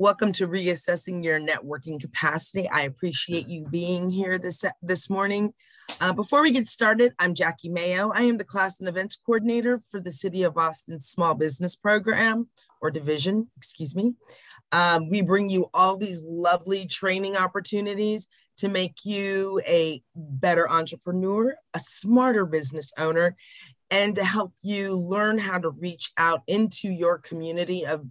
Welcome to Reassessing Your Networking Capacity. I appreciate you being here this, this morning. Uh, before we get started, I'm Jackie Mayo. I am the Class and Events Coordinator for the City of Austin Small Business Program, or Division, excuse me. Um, we bring you all these lovely training opportunities to make you a better entrepreneur, a smarter business owner, and to help you learn how to reach out into your community of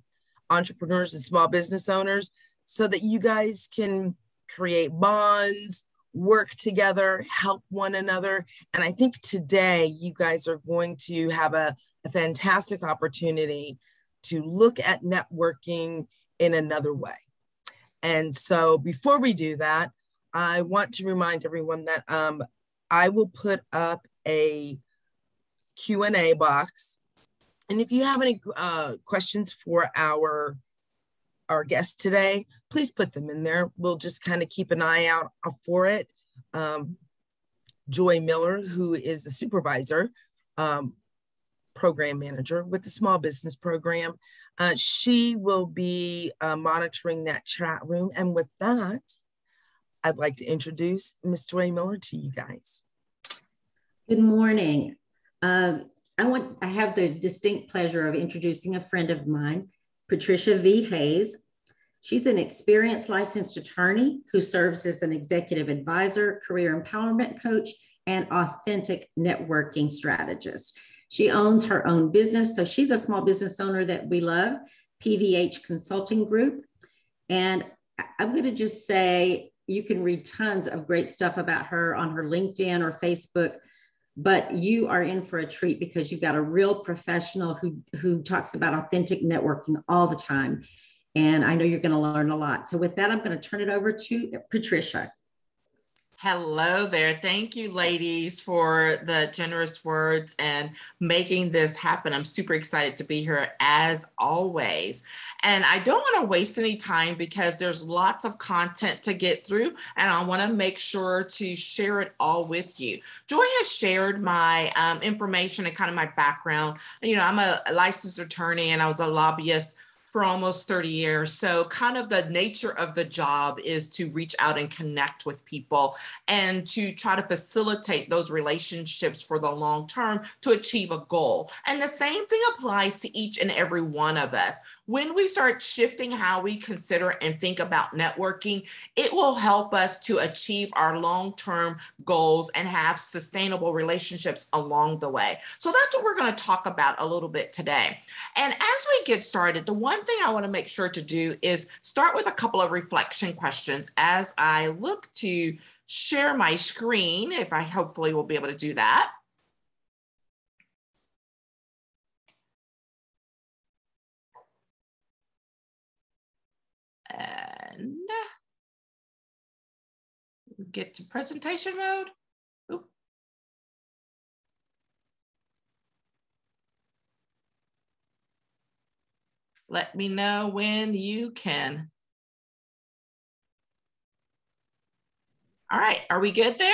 entrepreneurs and small business owners so that you guys can create bonds, work together, help one another. And I think today you guys are going to have a, a fantastic opportunity to look at networking in another way. And so before we do that, I want to remind everyone that um, I will put up a Q&A box. And if you have any uh, questions for our our guest today, please put them in there. We'll just kind of keep an eye out for it. Um, Joy Miller, who is the supervisor, um, program manager with the small business program, uh, she will be uh, monitoring that chat room. And with that, I'd like to introduce Ms. Joy Miller to you guys. Good morning. Uh, I want I have the distinct pleasure of introducing a friend of mine, Patricia V. Hayes. She's an experienced licensed attorney who serves as an executive advisor, career empowerment coach, and authentic networking strategist. She owns her own business, so she's a small business owner that we love, PVH Consulting Group. And I'm going to just say you can read tons of great stuff about her on her LinkedIn or Facebook but you are in for a treat because you've got a real professional who who talks about authentic networking all the time. And i know you're going to learn a lot. So with that i'm going to turn it over to patricia Hello there. Thank you, ladies, for the generous words and making this happen. I'm super excited to be here as always. And I don't want to waste any time because there's lots of content to get through, and I want to make sure to share it all with you. Joy has shared my um, information and kind of my background. You know, I'm a licensed attorney and I was a lobbyist for almost 30 years. So, kind of the nature of the job is to reach out and connect with people and to try to facilitate those relationships for the long term to achieve a goal. And the same thing applies to each and every one of us. When we start shifting how we consider and think about networking, it will help us to achieve our long term goals and have sustainable relationships along the way. So, that's what we're going to talk about a little bit today. And as we get started, the one thing I want to make sure to do is start with a couple of reflection questions as I look to share my screen, if I hopefully will be able to do that. And uh, get to presentation mode. Let me know when you can. All right, are we good there?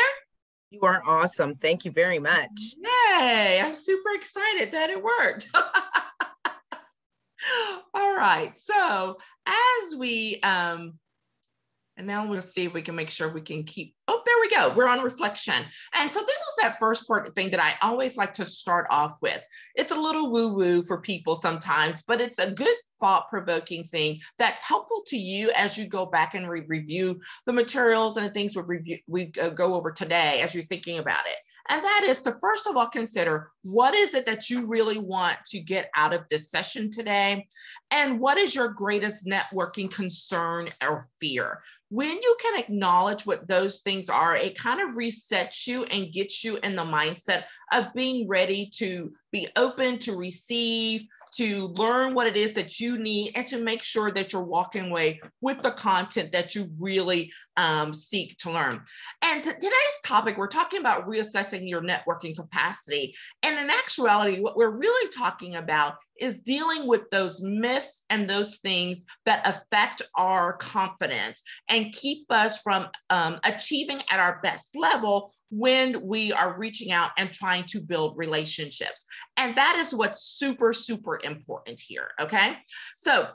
You are awesome. Thank you very much. Yay, I'm super excited that it worked. All right, so as we, um, and now we'll see if we can make sure we can keep, oh, there we go. We're on reflection. And so this is that first part thing that I always like to start off with. It's a little woo woo for people sometimes, but it's a good thought provoking thing that's helpful to you as you go back and re- review the materials and the things we review, we uh, go over today as you're thinking about it. And that is to first of all consider what is it that you really want to get out of this session today? And what is your greatest networking concern or fear? When you can acknowledge what those things are, it kind of resets you and gets you in the mindset of being ready to be open to receive, to learn what it is that you need and to make sure that you're walking away with the content that you really um, seek to learn. And today's topic, we're talking about reassessing your networking capacity. And in actuality, what we're really talking about is dealing with those myths and those things that affect our confidence and keep us from um, achieving at our best level when we are reaching out and trying to build relationships. And that is what's super, super important here. Okay. So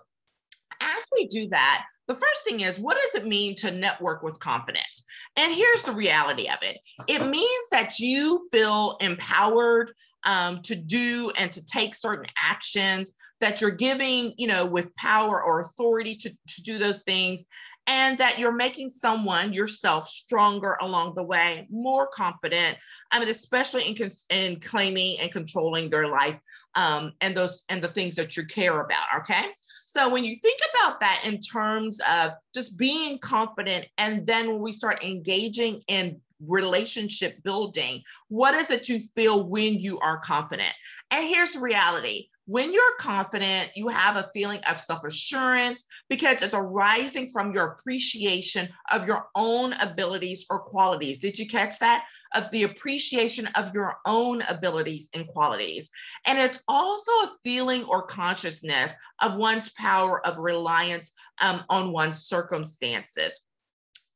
as we do that, the first thing is what does it mean to network with confidence? And here's the reality of it it means that you feel empowered um, to do and to take certain actions that you're giving, you know, with power or authority to, to do those things and that you're making someone yourself stronger along the way, more confident. I mean, especially in, in claiming and controlling their life um, and those and the things that you care about. Okay. So when you think about that in terms of just being confident, and then when we start engaging in relationship building, what is it you feel when you are confident? And here's the reality when you're confident, you have a feeling of self assurance because it's arising from your appreciation of your own abilities or qualities. Did you catch that? Of the appreciation of your own abilities and qualities. And it's also a feeling or consciousness of one's power of reliance um, on one's circumstances.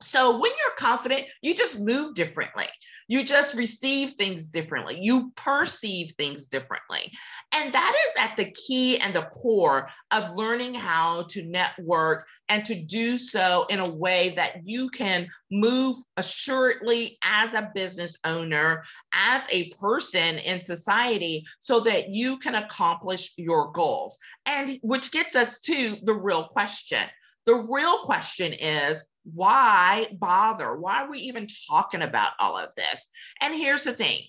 So when you're confident, you just move differently. You just receive things differently. You perceive things differently. And that is at the key and the core of learning how to network and to do so in a way that you can move assuredly as a business owner, as a person in society, so that you can accomplish your goals. And which gets us to the real question. The real question is why bother? Why are we even talking about all of this? And here's the thing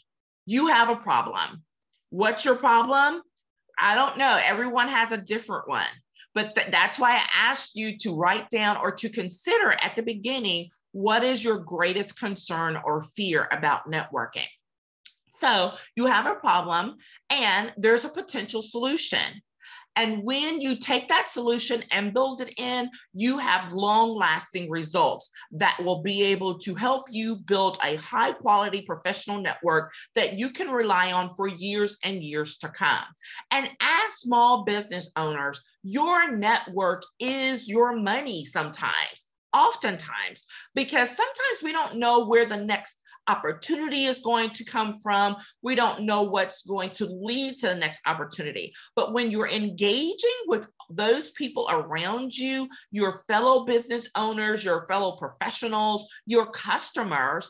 you have a problem. What's your problem? I don't know. Everyone has a different one. But th- that's why I asked you to write down or to consider at the beginning what is your greatest concern or fear about networking? So you have a problem and there's a potential solution. And when you take that solution and build it in, you have long lasting results that will be able to help you build a high quality professional network that you can rely on for years and years to come. And as small business owners, your network is your money sometimes oftentimes because sometimes we don't know where the next opportunity is going to come from. We don't know what's going to lead to the next opportunity. But when you're engaging with those people around you, your fellow business owners, your fellow professionals, your customers,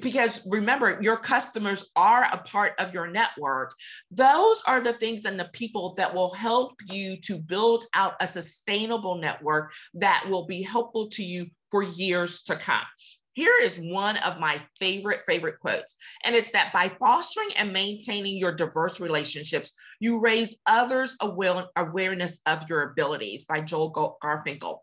because remember your customers are a part of your network those are the things and the people that will help you to build out a sustainable network that will be helpful to you for years to come here is one of my favorite, favorite quotes. And it's that by fostering and maintaining your diverse relationships, you raise others' awareness of your abilities by Joel Garfinkel.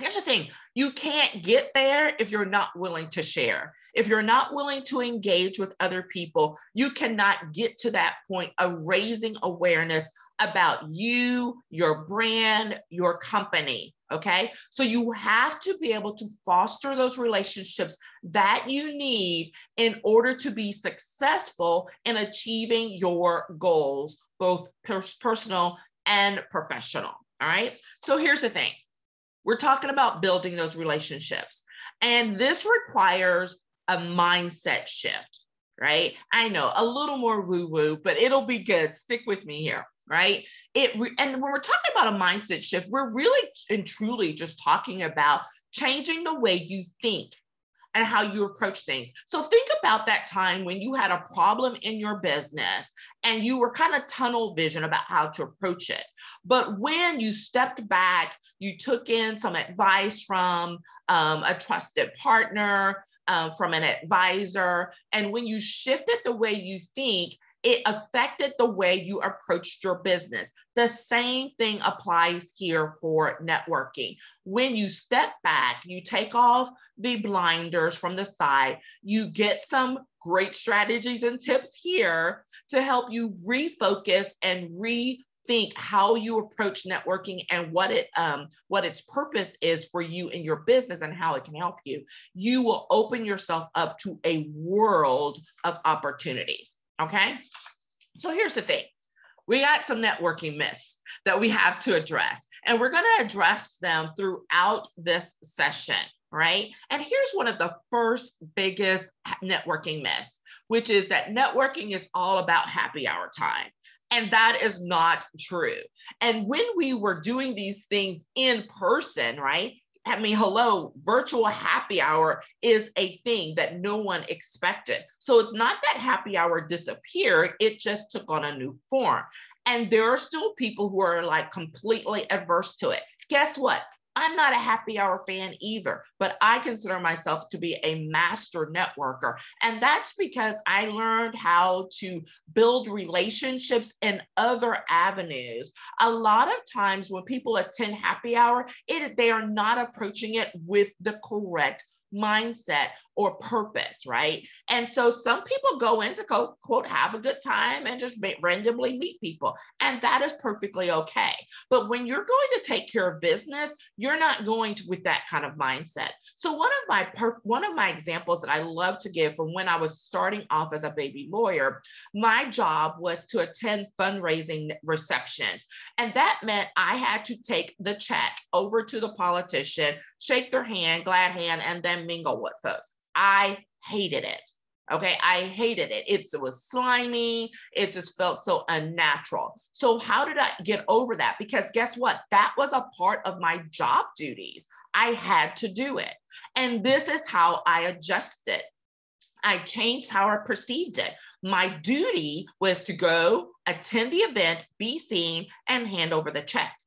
Here's the thing you can't get there if you're not willing to share. If you're not willing to engage with other people, you cannot get to that point of raising awareness about you, your brand, your company. Okay. So you have to be able to foster those relationships that you need in order to be successful in achieving your goals, both personal and professional. All right. So here's the thing we're talking about building those relationships, and this requires a mindset shift. Right. I know a little more woo woo, but it'll be good. Stick with me here right? It and when we're talking about a mindset shift, we're really and truly just talking about changing the way you think and how you approach things. So think about that time when you had a problem in your business and you were kind of tunnel vision about how to approach it. But when you stepped back, you took in some advice from um, a trusted partner, uh, from an advisor, and when you shifted the way you think, it affected the way you approached your business. The same thing applies here for networking. When you step back, you take off the blinders from the side, you get some great strategies and tips here to help you refocus and rethink how you approach networking and what it um, what its purpose is for you in your business and how it can help you you will open yourself up to a world of opportunities Okay. So here's the thing we got some networking myths that we have to address, and we're going to address them throughout this session, right? And here's one of the first biggest networking myths, which is that networking is all about happy hour time. And that is not true. And when we were doing these things in person, right? I mean, hello, virtual happy hour is a thing that no one expected. So it's not that happy hour disappeared, it just took on a new form. And there are still people who are like completely adverse to it. Guess what? I'm not a happy hour fan either, but I consider myself to be a master networker. And that's because I learned how to build relationships in other avenues. A lot of times when people attend happy hour, it, they are not approaching it with the correct mindset or purpose, right? And so some people go in to quote, quote have a good time and just randomly meet people, and that is perfectly okay. But when you're going to take care of business, you're not going to with that kind of mindset. So one of my per- one of my examples that I love to give from when I was starting off as a baby lawyer, my job was to attend fundraising receptions, and that meant I had to take the check over to the politician, shake their hand, glad hand, and then mingle with folks. I hated it. Okay, I hated it. It was slimy. It just felt so unnatural. So, how did I get over that? Because guess what? That was a part of my job duties. I had to do it. And this is how I adjusted. I changed how I perceived it. My duty was to go attend the event, be seen, and hand over the check.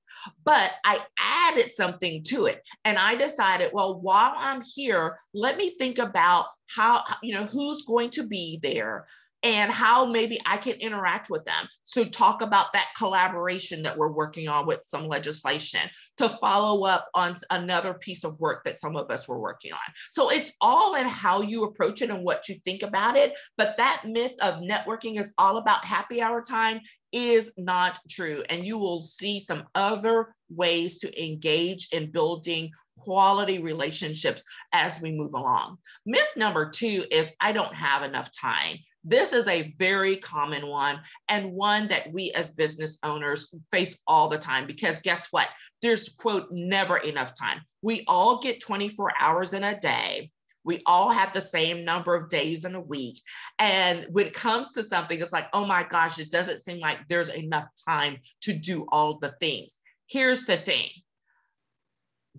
But I added something to it. And I decided, well, while I'm here, let me think about how, you know, who's going to be there and how maybe I can interact with them. So, talk about that collaboration that we're working on with some legislation to follow up on another piece of work that some of us were working on. So, it's all in how you approach it and what you think about it. But that myth of networking is all about happy hour time is not true. And you will see some other ways to engage in building quality relationships as we move along. Myth number two is I don't have enough time. This is a very common one and one that we as business owners face all the time because guess what? There's, quote, never enough time. We all get 24 hours in a day. We all have the same number of days in a week. And when it comes to something, it's like, oh my gosh, it doesn't seem like there's enough time to do all the things. Here's the thing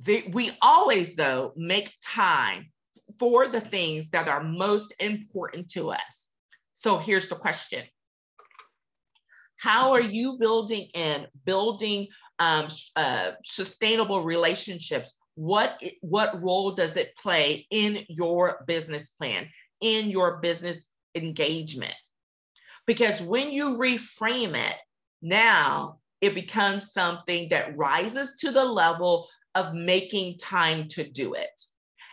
the, we always, though, make time for the things that are most important to us. So here's the question How are you building in, building um, uh, sustainable relationships? What, what role does it play in your business plan, in your business engagement? Because when you reframe it, now it becomes something that rises to the level of making time to do it.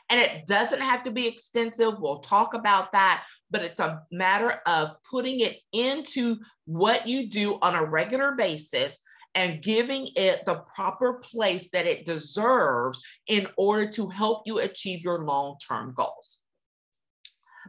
And it doesn't have to be extensive. We'll talk about that, but it's a matter of putting it into what you do on a regular basis and giving it the proper place that it deserves in order to help you achieve your long term goals.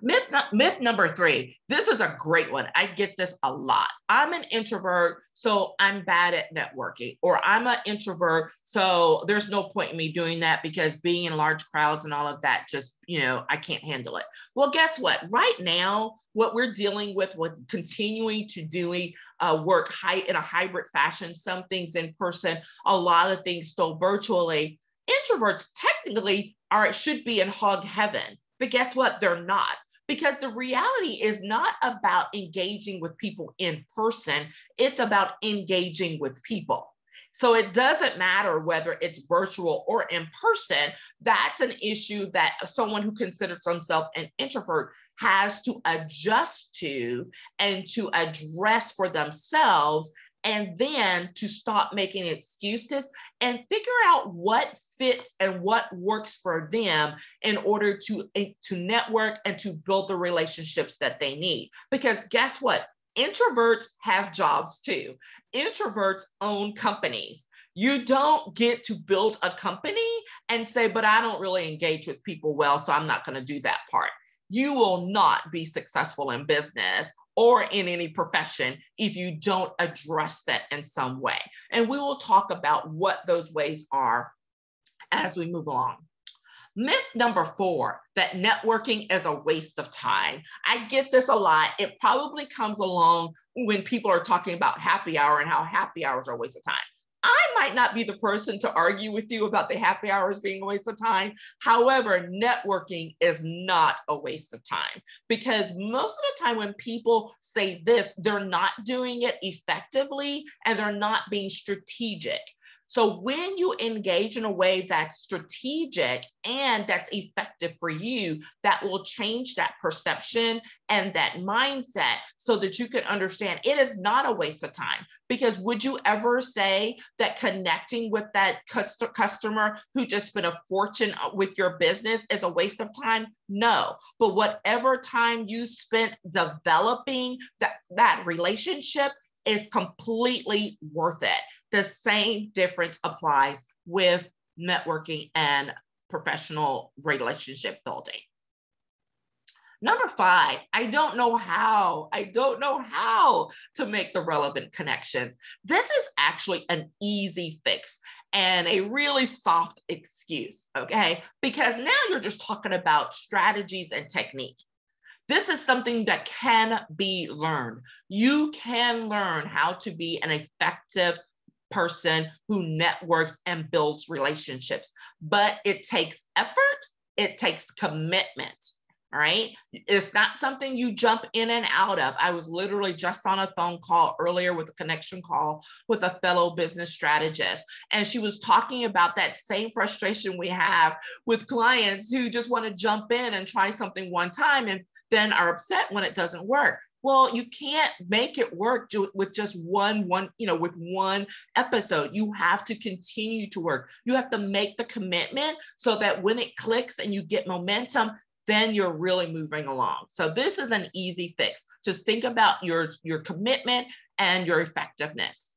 Myth, myth number three this is a great one. I get this a lot. I'm an introvert, so I'm bad at networking, or I'm an introvert, so there's no point in me doing that because being in large crowds and all of that just, you know, I can't handle it. Well, guess what? Right now, what we're dealing with with continuing to doing uh, work high in a hybrid fashion, some things in person, a lot of things still virtually. Introverts technically are should be in hog heaven, but guess what? They're not because the reality is not about engaging with people in person, it's about engaging with people. So it doesn't matter whether it's virtual or in person. That's an issue that someone who considers themselves an introvert has to adjust to and to address for themselves and then to stop making excuses and figure out what fits and what works for them in order to, eh, to network and to build the relationships that they need. Because guess what? Introverts have jobs too. Introverts own companies. You don't get to build a company and say, but I don't really engage with people well, so I'm not going to do that part you will not be successful in business or in any profession if you don't address that in some way. And we will talk about what those ways are as we move along. Myth number four that networking is a waste of time. I get this a lot. It probably comes along when people are talking about happy hour and how happy hours are a waste of time. I might not be the person to argue with you about the happy hours being a waste of time. However, networking is not a waste of time because most of the time when people say this, they're not doing it effectively and they're not being strategic. So when you engage in a way that's strategic and that's effective for you, that will change that perception and that mindset so that you can understand it is not a waste of time. Because would you ever say that connecting with that customer who just spent a fortune uh, with your business is a waste of time? No. But whatever time you spent developing that, that relationship is completely worth it. The same difference applies with networking and professional relationship building. Number five, I don't know how. I don't know how to make the relevant connections. This is actually an easy fix and a really soft excuse, okay? Because now you're just talking about strategies and technique. This is something that can be learned. You can learn how to be an effective person who networks and builds relationships, but it takes effort, it takes commitment. All right. It's not something you jump in and out of. I was literally just on a phone call earlier with a connection call with a fellow business strategist. And she was talking about that same frustration we have with clients who just want to jump in and try something one time and then are upset when it doesn't work well you can't make it work with just one one you know with one episode. You have to continue to work. You have to make the commitment so that when it clicks and you get momentum then you're really moving along. So this is an easy fix. Just think about your your commitment and your effectiveness.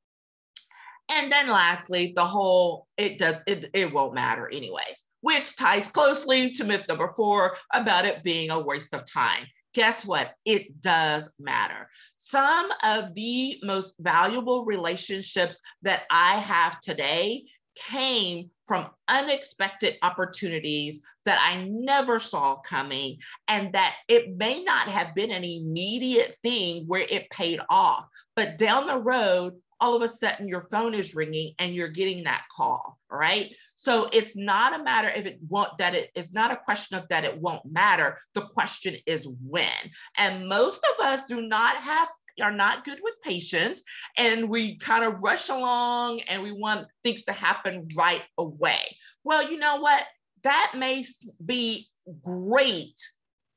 And then lastly the whole it does it, it won't matter anyways which ties closely to myth number four about it being a waste of time guess what? It does matter. Some of the most valuable relationships that I have today came from unexpected opportunities that I never saw coming, and that it may not have been an immediate thing where it paid off, but down the road, all of a sudden your phone is ringing and you're getting that call right? So it's not a matter if it won't that it is not a question of that it won't matter. The question is when. And most of us do not have are not good with patience and we kind of rush along and we want things to happen right away. Well you know what? That may be great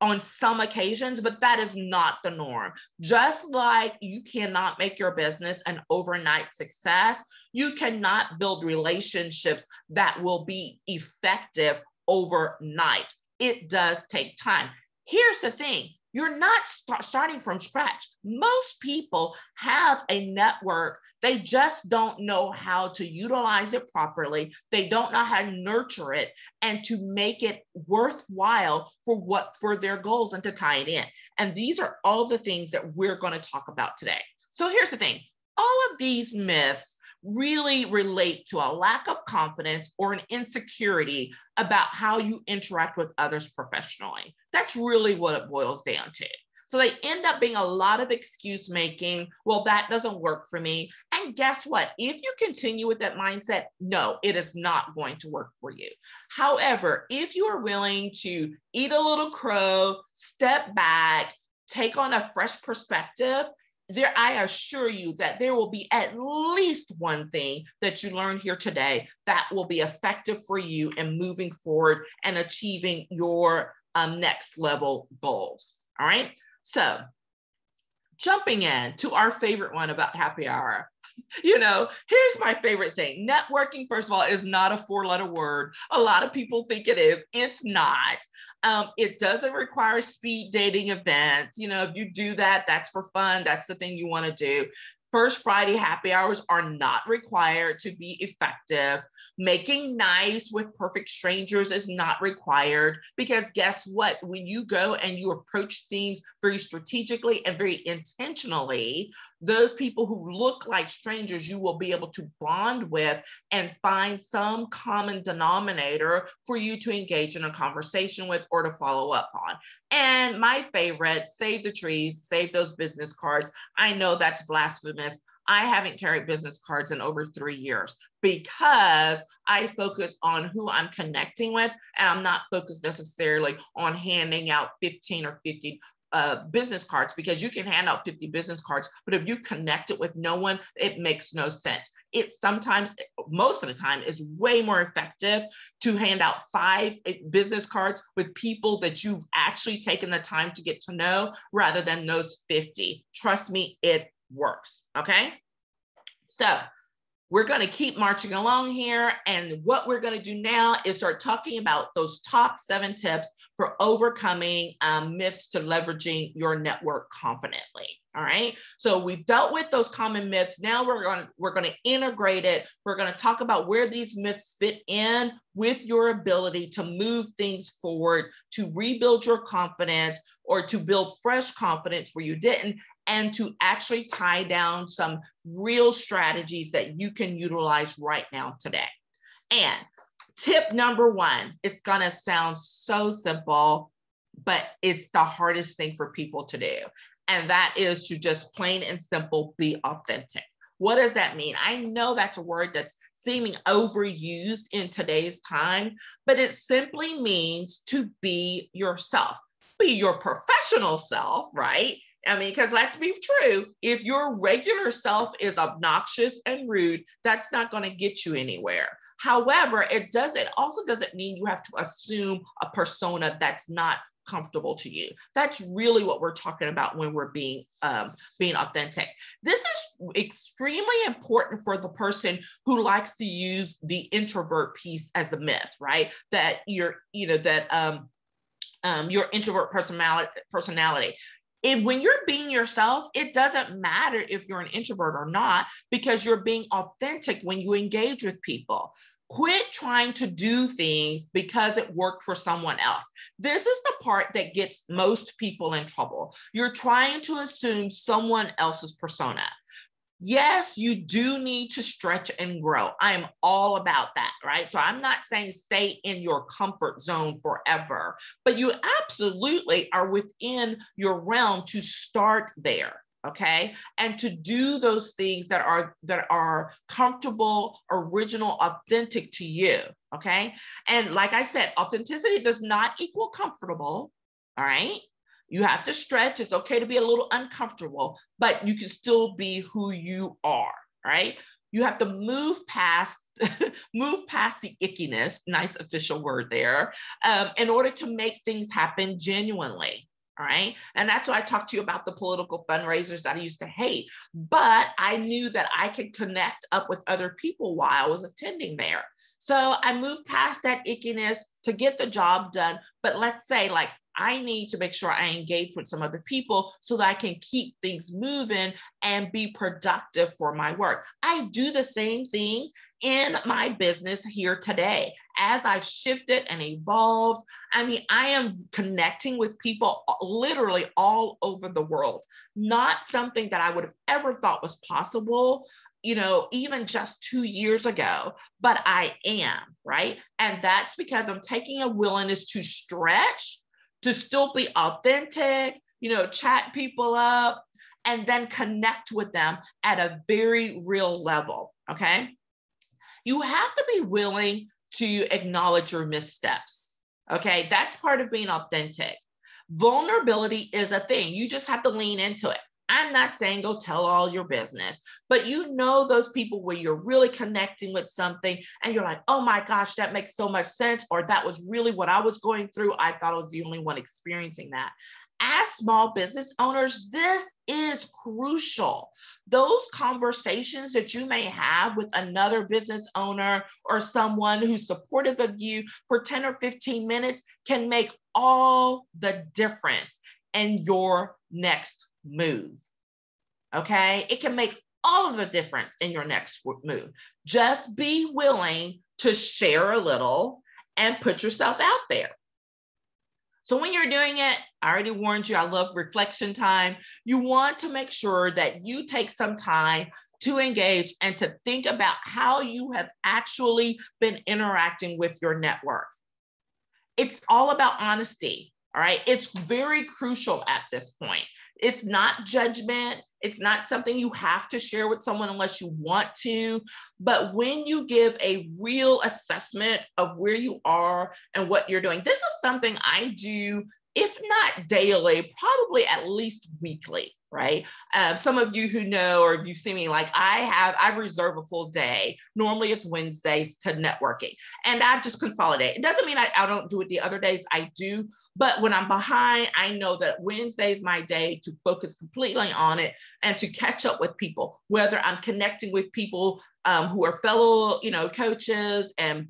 on some occasions, but that is not the norm. Just like you cannot make your business an overnight success, you cannot build relationships that will be effective overnight. It does take time. Here's the thing you're not start, starting from scratch. Most people have a network, they just don't know how to utilize it properly. They don't know how to nurture it and to make it worthwhile for what for their goals and to tie it in. And these are all the things that we're going to talk about today. So here's the thing. All of these myths really relate to a lack of confidence or an insecurity about how you interact with others professionally. That's really what it boils down to. So they end up being a lot of excuse making. Well, that doesn't work for me. And guess what? If you continue with that mindset, no, it is not going to work for you. However, if you are willing to eat a little crow, step back, take on a fresh perspective, there I assure you that there will be at least one thing that you learn here today that will be effective for you in moving forward and achieving your um, next level goals. All right. So jumping in to our favorite one about happy hour. You know, here's my favorite thing. Networking, first of all, is not a four letter word. A lot of people think it is. It's not. Um, it doesn't require speed dating events. You know, if you do that, that's for fun. That's the thing you want to do. First Friday happy hours are not required to be effective. Making nice with perfect strangers is not required because guess what? When you go and you approach things very strategically and very intentionally, those people who look like strangers you will be able to bond with and find some common denominator for you to engage in a conversation with or to follow up on. And my favorite, save the trees, save those business cards. I know that's blasphemous. I haven't carried business cards in over three years because I focus on who I'm connecting with. And I'm not focused necessarily on handing out 15 or 50 uh, business cards because you can hand out 50 business cards, but if you connect it with no one, it makes no sense. It sometimes, most of the time, is way more effective to hand out five eh, business cards with people that you've actually taken the time to get to know rather than those 50. Trust me, it works. Okay. So we're going to keep marching along here. And what we're going to do now is start talking about those top seven tips for overcoming um, myths to leveraging your network confidently. All right. So we've dealt with those common myths. Now we're going to, we're going to integrate it. We're going to talk about where these myths fit in with your ability to move things forward, to rebuild your confidence or to build fresh confidence where you didn't, and to actually tie down some real strategies that you can utilize right now today. And tip number one, it's going to sound so simple, but it's the hardest thing for people to do. And that is to just plain and simple be authentic. What does that mean? I know that's a word that's seeming overused in today's time, but it simply means to be yourself. Be your professional self, right? I mean, because let's be true, if your regular self is obnoxious and rude, that's not going to get you anywhere. However, it does it also doesn't mean you have to assume a persona that's not comfortable to you. That's really what we're talking about when we're being um, being authentic. This is extremely important for the person who likes to use the introvert piece as a myth, right? That you're, you know, that um, um, your introvert personality personality if when you're being yourself, it doesn't matter if you're an introvert or not, because you're being authentic when you engage with people. Quit trying to do things because it worked for someone else. This is the part that gets most people in trouble. You're trying to assume someone else's persona yes, you do need to stretch and grow. I am all about that, right? So I'm not saying stay in your comfort zone forever, but you absolutely are within your realm to start there okay and to do those things that are that are comfortable original authentic to you okay and like i said authenticity does not equal comfortable all right you have to stretch. It's okay to be a little uncomfortable, but you can still be who you are, right? You have to move past move past the ickiness, nice official word there, um, in order to make things happen genuinely. All right. And that's why I talked to you about the political fundraisers that I used to hate. But I knew that I could connect up with other people while I was attending there. So I moved past that ickiness to get the job done. But let's say, like, I need to make sure I engage with some other people so that I can keep things moving and be productive for my work. I do the same thing in my business here today. As I've shifted and evolved, I mean, I am connecting with people literally all over the world, not something that I would have ever thought was possible you know, even just two years ago, but I am, right? And that's because I'm taking a willingness to stretch to still be authentic, you know, chat people up, and then connect with them at a very real level. Okay. You have to be willing to acknowledge your missteps. Okay. That's part of being authentic. Vulnerability is a thing. You just have to lean into it. I'm not saying go tell all your business, but you know those people where you're really connecting with something and you're like, oh my gosh, that makes so much sense. Or that was really what I was going through. I thought I was the only one experiencing that. As small business owners, this is crucial. Those conversations that you may have with another business owner or someone who's supportive of you for 10 or 15 minutes can make all the difference in your next move. Okay. It can make all of the difference in your next move. Just be willing to share a little and put yourself out there. So when you're doing it, I already warned you, I love reflection time. You want to make sure that you take some time to engage and to think about how you have actually been interacting with your network. It's all about honesty. All right. It's very crucial at this point. It's not judgment. It's not something you have to share with someone unless you want to. But when you give a real assessment of where you are and what you're doing, this is something I do, if not daily, probably at least weekly right? Uh, some of you who know or if you see me, like I have, I reserve a full day. Normally it's Wednesdays to networking and I just consolidate. It doesn't mean I, I don't do it the other days, I do. But when I'm behind, I know that Wednesday is my day to focus completely on it and to catch up with people, whether I'm connecting with people um, who are fellow, you know, coaches and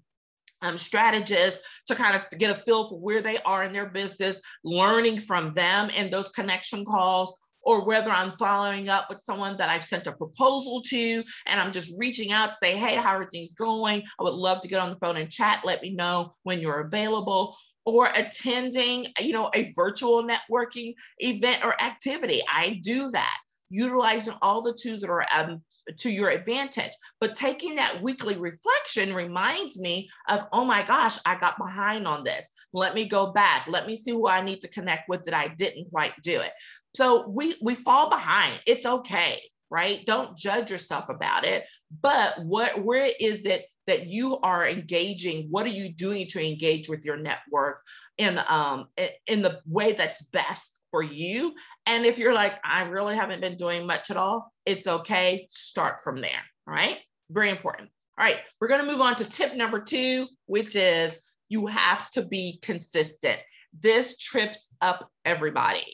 um, strategists to kind of get a feel for where they are in their business, learning from them and those connection calls, or whether I'm following up with someone that I've sent a proposal to and I'm just reaching out to say, hey, how are things going? I would love to get on the phone and chat. Let me know when you're available or attending, you know, a virtual networking event or activity. I do that utilizing all the tools that are um, to your advantage. But taking that weekly reflection reminds me of, oh my gosh, I got behind on this. Let me go back. Let me see who I need to connect with that I didn't quite do it. So we we fall behind. It's okay, right? Don't judge yourself about it. But what where is it that you are engaging? What are you doing to engage with your network in um in the way that's best for you? And if you're like, I really haven't been doing much at all, it's okay. Start from there. All right. Very important. All right, we're going to move on to tip number two, which is you have to be consistent. This trips up everybody.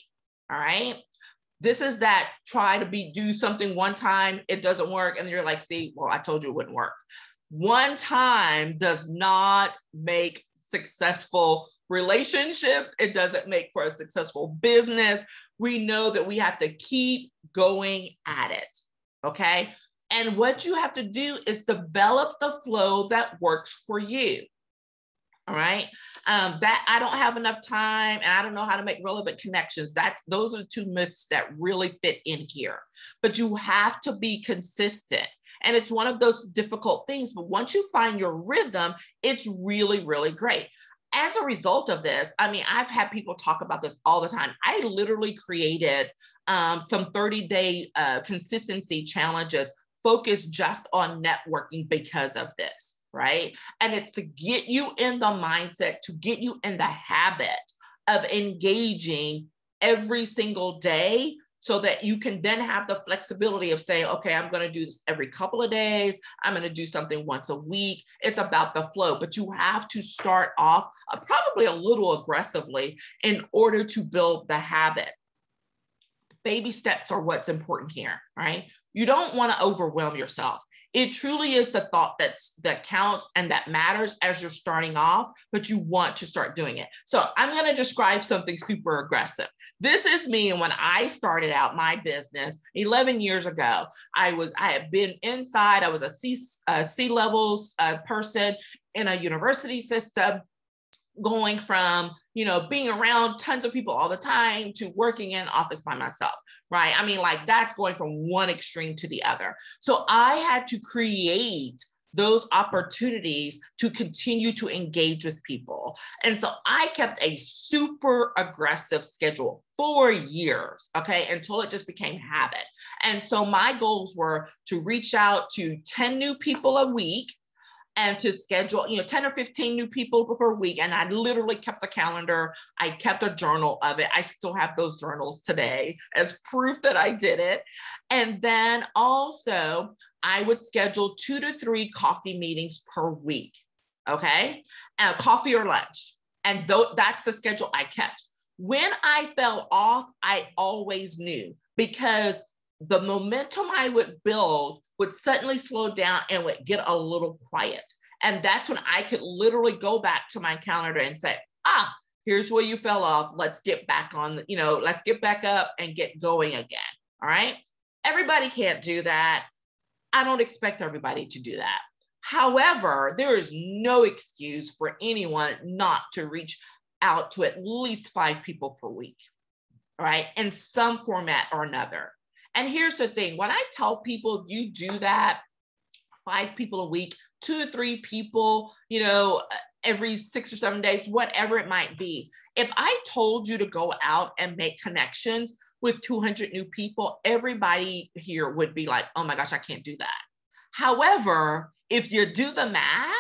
All right. This is that try to be do something one time, it doesn't work. And you're like, see, well, I told you it wouldn't work. One time does not make successful relationships. It doesn't make for a successful business. We know that we have to keep going at it. Okay. And what you have to do is develop the flow that works for you. All right. Um, that I don't have enough time and I don't know how to make relevant connections. That's those are the two myths that really fit in here. But you have to be consistent. And it's one of those difficult things. But once you find your rhythm, it's really, really great. As a result of this, I mean, I've had people talk about this all the time. I literally created um, some 30 day uh, consistency challenges focused just on networking because of this right? And it's to get you in the mindset, to get you in the habit of engaging every single day so that you can then have the flexibility of saying, okay, I'm going to do this every couple of days. I'm going to do something once a week. It's about the flow, but you have to start off uh, probably a little aggressively in order to build the habit. Baby steps are what's important here, right? You don't want to overwhelm yourself it truly is the thought that's that counts and that matters as you're starting off but you want to start doing it. So i'm going to describe something super aggressive. This is me when i started out my business 11 years ago. I was i had been inside i was a c, c levels uh, person in a university system going from you know being around tons of people all the time to working in office by myself right i mean like that's going from one extreme to the other so i had to create those opportunities to continue to engage with people. And so I kept a super aggressive schedule for years, okay, until it just became habit. And so my goals were to reach out to 10 new people a week and to schedule, you know, 10 or 15 new people per week. And I literally kept a calendar. I kept a journal of it. I still have those journals today as proof that I did it. And then also, I would schedule two to three coffee meetings per week. Okay. Uh, coffee or lunch. And th- that's the schedule I kept. When I fell off, I always knew because the momentum I would build would suddenly slow down and would get a little quiet. And that's when I could literally go back to my calendar and say, ah, here's where you fell off. Let's get back on, you know, let's get back up and get going again. All right. Everybody can't do that. I don't expect everybody to do that. However, there is no excuse for anyone not to reach out to at least five people per week, right? In some format or another. And here's the thing when I tell people you do that, five people a week, two to three people, you know, uh, every six or seven days, whatever it might be. If I told you to go out and make connections with 200 new people, everybody here would be like, oh my gosh, I can't do that. However, if you do the math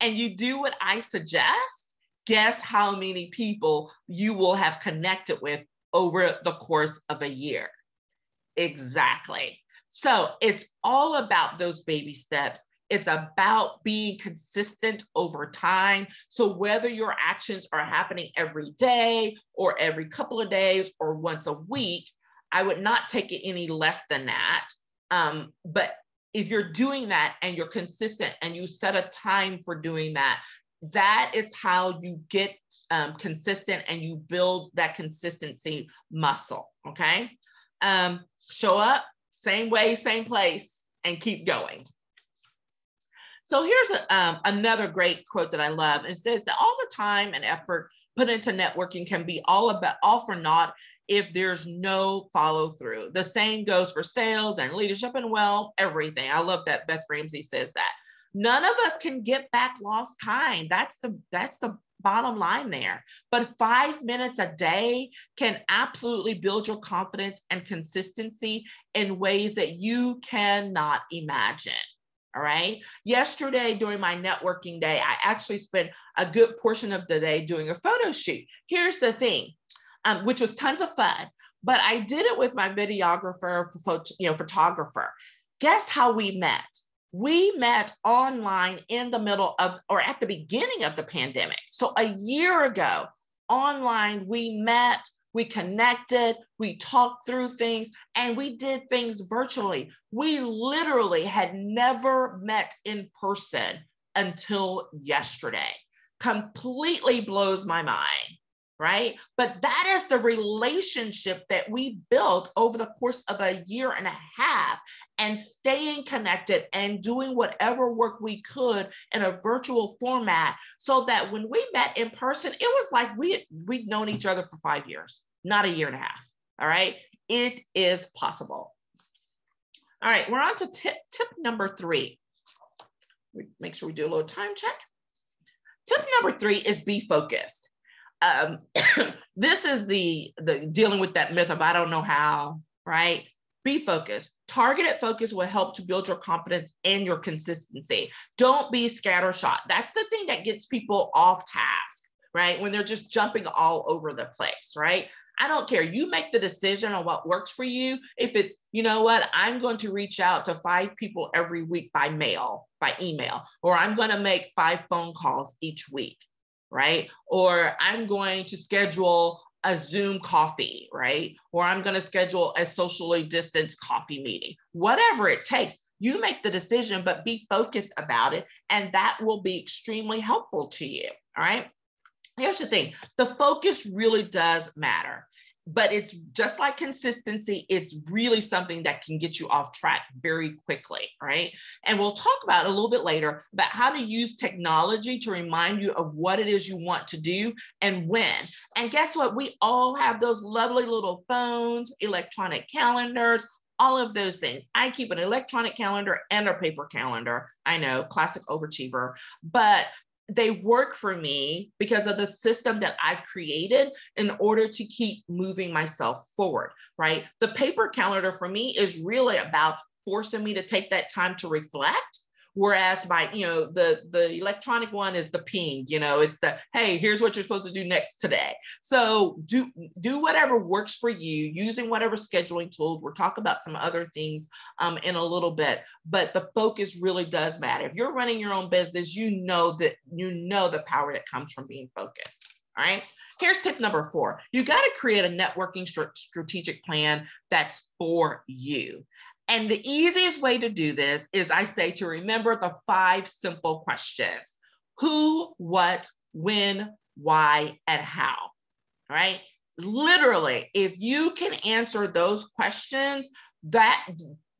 and you do what I suggest, guess how many people you will have connected with over the course of a year? Exactly. So it's all about those baby steps. It's about being consistent over time. So, whether your actions are happening every day or every couple of days or once a week, I would not take it any less than that. Um, but if you're doing that and you're consistent and you set a time for doing that, that is how you get um, consistent and you build that consistency muscle. Okay. Um, show up, same way, same place, and keep going. So here's a, um, another great quote that I love. It says that all the time and effort put into networking can be all about all for naught if there's no follow through. The same goes for sales and leadership and well, everything. I love that Beth Ramsey says that. None of us can get back lost time. That's the that's the bottom line there. But 5 minutes a day can absolutely build your confidence and consistency in ways that you cannot imagine. All right. Yesterday, during my networking day, I actually spent a good portion of the day doing a photo shoot. Here's the thing um, which was tons of fun. But I did it with my videographer, you know, photographer. Guess how we met? We met online in the middle of, or at the beginning of the pandemic. So a year ago, online, we met, we connected, we talked through things, and we did things virtually. We literally had never met in person until yesterday. Completely blows my mind right? But that is the relationship that we built over the course of a year and a half and staying connected and doing whatever work we could in a virtual format so that when we met in person, it was like we, we'd known each other for five years, not a year and a half. All right. It is possible. All right, we're on to tip, tip number three. Make sure we do a little time check. Tip number three is be focused um, this is the the dealing with that myth of I don't know how, right? Be focused. Targeted focus will help to build your confidence and your consistency. Don't be scattershot. That's the thing that gets people off task, right? When they're just jumping all over the place, right? I don't care. You make the decision on what works for you. If it's, you know what, I'm going to reach out to five people every week by mail, by email, or I'm going to make five phone calls each week right? Or I'm going to schedule a Zoom coffee, right? Or I'm going to schedule a socially distanced coffee meeting. Whatever it takes, you make the decision, but be focused about it. And that will be extremely helpful to you. All right. Here's the thing the focus really does matter but it's just like consistency it's really something that can get you off track very quickly right and we'll talk about a little bit later about how to use technology to remind you of what it is you want to do and when and guess what we all have those lovely little phones electronic calendars all of those things. I keep an electronic calendar and a paper calendar. I know, classic overachiever, but they work for me because of the system that I've created in order to keep moving myself forward, right? The paper calendar for me is really about forcing me to take that time to reflect Whereas my, you know, the the electronic one is the ping, you know, it's the hey, here's what you're supposed to do next today. So do do whatever works for you using whatever scheduling tools. We'll talk about some other things um, in a little bit, but the focus really does matter. If you're running your own business, you know that you know the power that comes from being focused. All right. Here's tip number four. You got to create a networking st- strategic plan that's for you. And the easiest way to do this is I say to remember the five simple questions who, what, when, why, and how. Right. Literally, if you can answer those questions, that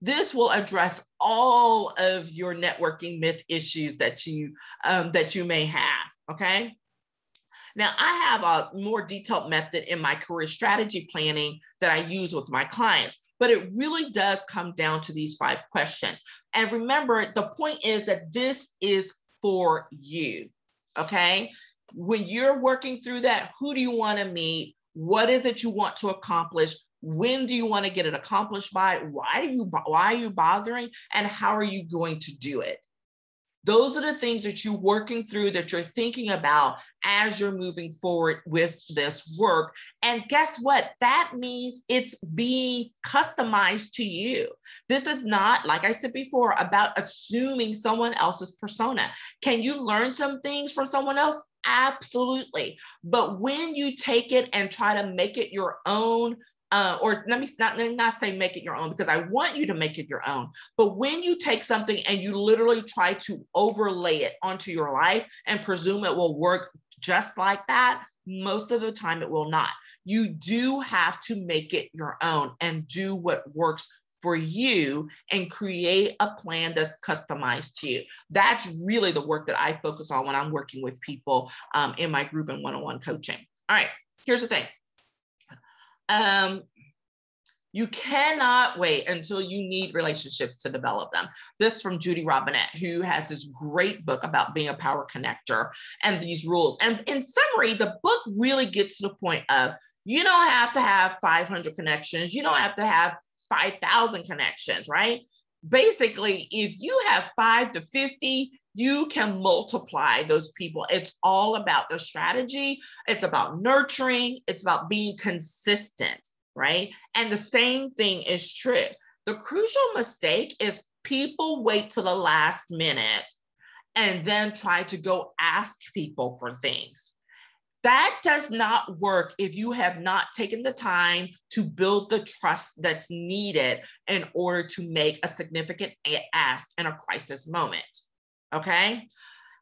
this will address all of your networking myth issues that you um, that you may have. Okay. Now, I have a more detailed method in my career strategy planning that I use with my clients, but it really does come down to these five questions. And remember, the point is that this is for you. Okay. When you're working through that, who do you want to meet? What is it you want to accomplish? When do you want to get it accomplished by? Why do you why are you bothering? And how are you going to do it? Those are the things that you're working through, that you're thinking about as you're moving forward with this work. And guess what? That means it's being customized to you. This is not, like I said before, about assuming someone else's persona. Can you learn some things from someone else? Absolutely. But when you take it and try to make it your own, uh, or let me not, let me not say make it your own because I want you to make it your own. But when you take something and you literally try to overlay it onto your life and presume it will work just like that, most of the time it will not. You do have to make it your own and do what works for you and create a plan that's customized to you. That's really the work that I focus on when I'm working with people um, in my group and one on one coaching. All right, here's the thing um, you cannot wait until you need relationships to develop them. This from Judy Robinett, who has this great book about being a power connector and these rules. And in summary, the book really gets to the point of you don't have to have 500 connections, you don't have to have 5,000 connections, right? Basically, if you have five to 50, you can multiply those people. It's all about the strategy, it's about nurturing, it's about being consistent, right? And the same thing is true. The crucial mistake is people wait till the last minute and then try to go ask people for things. That does not work if you have not taken the time to build the trust that's needed in order to make a significant ask in a crisis moment. Okay.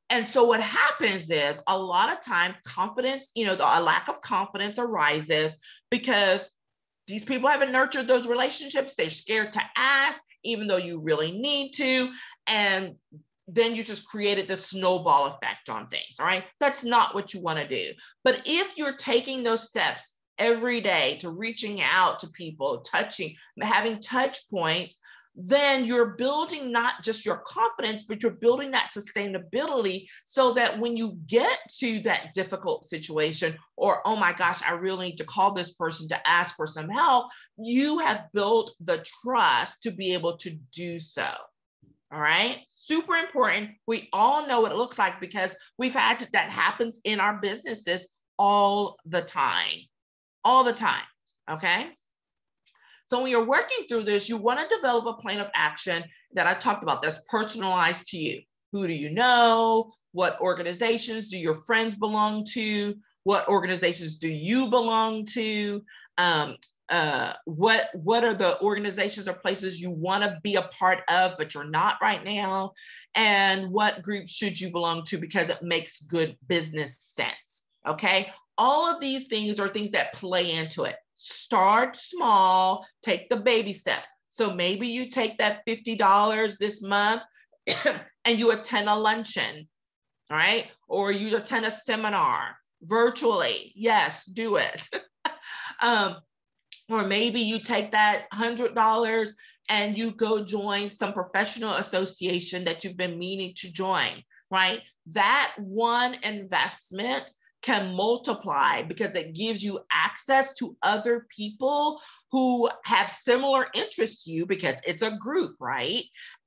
And so what happens is a lot of time confidence, you know, the, a lack of confidence arises because these people haven't nurtured those relationships. They're scared to ask, even though you really need to. And then you just created the snowball effect on things. All right. That's not what you want to do. But if you're taking those steps every day to reaching out to people, touching, having touch points, then you're building not just your confidence, but you're building that sustainability so that when you get to that difficult situation, or oh my gosh, I really need to call this person to ask for some help, you have built the trust to be able to do so. All right, super important. We all know what it looks like because we've had to, that happens in our businesses all the time, all the time. Okay. So when you're working through this, you want to develop a plan of action that I talked about that's personalized to you. Who do you know? What organizations do your friends belong to? What organizations do you belong to? Um, uh, what what are the organizations or places you want to be a part of but you're not right now and what group should you belong to because it makes good business sense okay all of these things are things that play into it start small, take the baby step. So maybe you take that $50 this month and you attend a luncheon, all right? Or you attend a seminar virtually. Yes, do it. um, or maybe you take that $100 and you go join some professional association that you've been meaning to join, right? That one investment can multiply because it gives you access to other people who have similar interests to you because it's a group, right?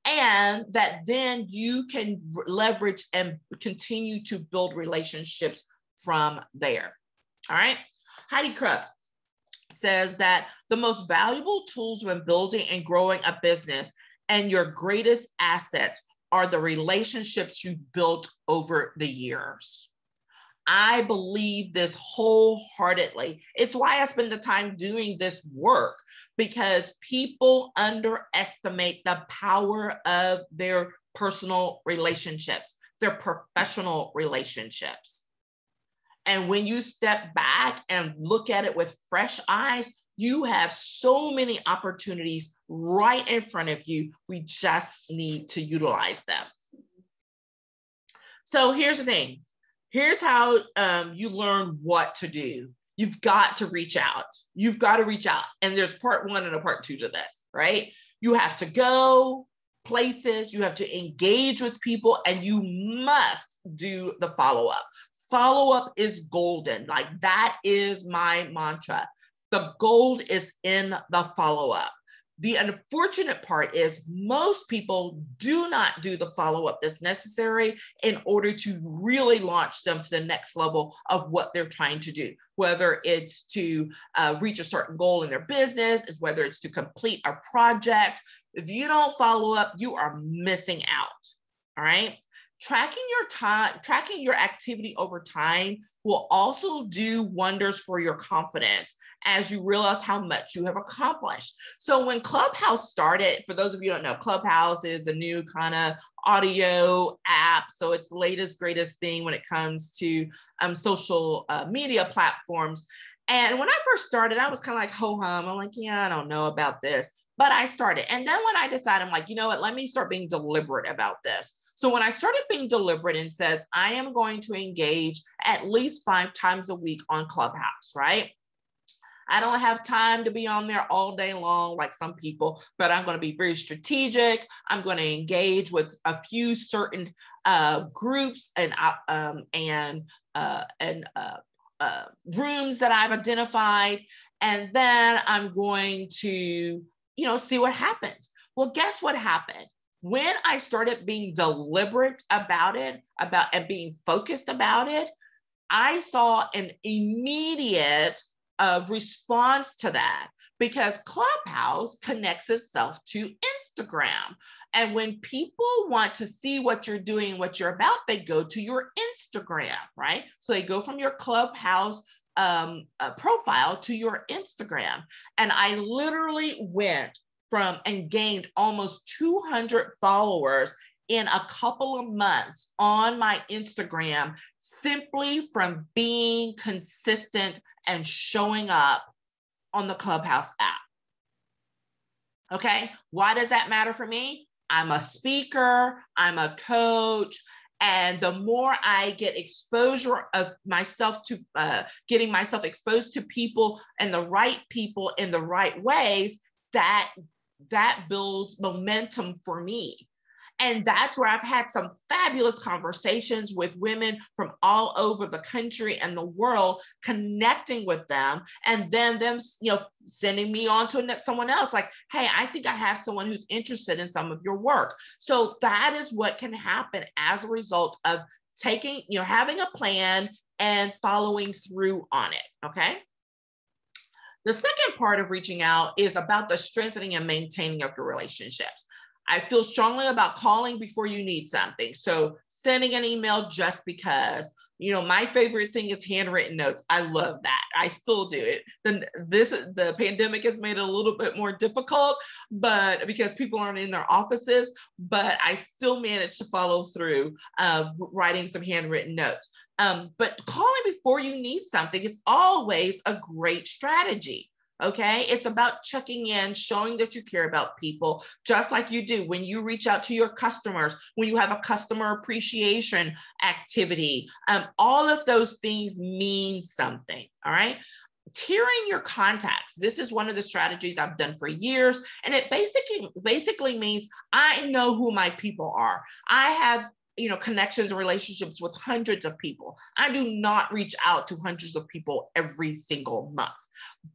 And that then you can leverage and continue to build relationships from there. All right. Heidi Krupp says that the most valuable tools when building and growing a business and your greatest assets are the relationships you've built over the years. I believe this wholeheartedly. It's why I spend the time doing this work because people underestimate the power of their personal relationships, their professional relationships. And when you step back and look at it with fresh eyes, You have so many opportunities right in front of you. We just need to utilize them. So here's the thing. Here's how um, you learn what to do. You've got to reach out. You've got to reach out. And there's part one and a part two to this, right? You have to go places, you have to engage with people, and you must do the follow up. Follow up is golden. Like that is my mantra. The gold is in the follow up. The unfortunate part is most people do not do the follow up that's necessary in order to really launch them to the next level of what they're trying to do, whether it's to uh, reach a certain goal in their business, is whether it's to complete a project. If you don't follow up, you are missing out. All right tracking your time tracking your activity over time will also do wonders for your confidence as you realize how much you have accomplished. So when clubhouse started for those of you don't know clubhouse is a new kind of audio app. So it's the latest greatest thing when it comes to um, social uh, media platforms. And when i first started i was kind of like ho hum i'm like yeah i don't know about this but i started and then when i decided i'm like you know what let me start being deliberate about this so when I started being deliberate and says, I am going to engage at least five times a week on Clubhouse, right? I don't have time to be on there all day long like some people, but I'm going to be very strategic. I'm going to engage with a few certain uh, groups and uh, um, and uh, and uh, uh, rooms that I've identified, and then I'm going to you know see what happens. Well, guess what happened? when I started being deliberate about it, about and being focused about it, I saw an immediate uh, response to that because Clubhouse connects itself to Instagram. And when people want to see what you're doing, what you're about, they go to your Instagram, right? So they go from your Clubhouse um, profile to your Instagram. And I literally went from and gained almost 200 followers in a couple of months on my Instagram simply from being consistent and showing up on the Clubhouse app. Okay, why does that matter for me? I'm a speaker, I'm a coach, and the more I get exposure of myself to uh, getting myself exposed to people and the right people in the right ways, that that builds momentum for me. And that's where I've had some fabulous conversations with women from all over the country and the world, connecting with them, and then them, you know, sending me on to someone else. Like, hey, I think I have someone who's interested in some of your work. So that is what can happen as a result of taking, you know, having a plan and following through on it. Okay. The second part of reaching out is about the strengthening and maintaining of your relationships. I feel strongly about calling before you need something. So sending an email just because. You know, my favorite thing is handwritten notes. I love that. I still do it. Then this the pandemic has made it a little bit more difficult, but because people aren't in their offices, but I still manage to follow through uh, writing some handwritten notes. Um, but calling before you need something is always a great strategy. Okay, it's about checking in, showing that you care about people, just like you do when you reach out to your customers, when you have a customer appreciation activity. Um, all of those things mean something. All right. Tiering your contacts. This is one of the strategies I've done for years. And it basically basically means I know who my people are. I have you know connections and relationships with hundreds of people. I do not reach out to hundreds of people every single month.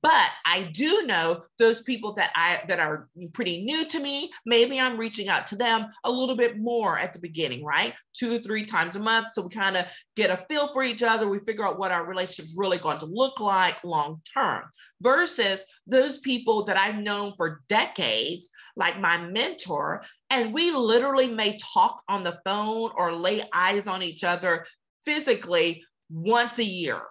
But i do know those people that i that are pretty new to me maybe i'm reaching out to them a little bit more at the beginning right? Two or three times a month. So we kind of get a feel for each other. We figure out what our relationship's really going to look like long term versus those people that i've known for decades like my mentor and we literally may talk on the phone or lay eyes on each other physically once a year.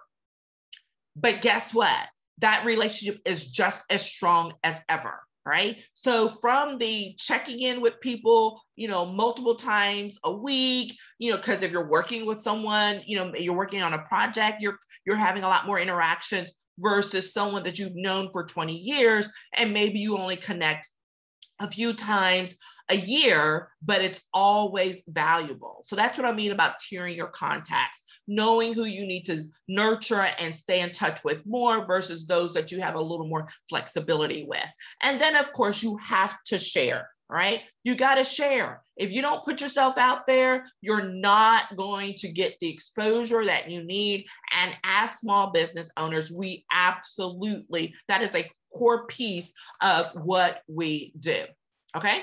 But guess what? That relationship is just as strong as ever, right? So from the checking in with people, you know, multiple times a week, you know, because if you're working with someone, you know, you're working on a project, you're you're having a lot more interactions versus someone that you've known for 20 years and maybe you only connect a few times a year, but it's always valuable. So that's what I mean about tiering your contacts, knowing who you need to nurture and stay in touch with more versus those that you have a little more flexibility with. And then, of course, you have to share, right? You got to share. If you don't put yourself out there, you're not going to get the exposure that you need. And as small business owners, we absolutely, that is a core piece of what we do. Okay.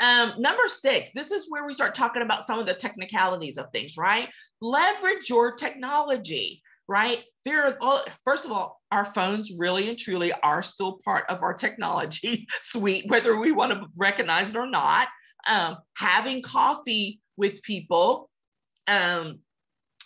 Um, number six, this is where we start talking about some of the technicalities of things, right? Leverage your technology, right? There are all, first of all, our phones really and truly are still part of our technology suite, whether we want to recognize it or not. Um, having coffee with people, um,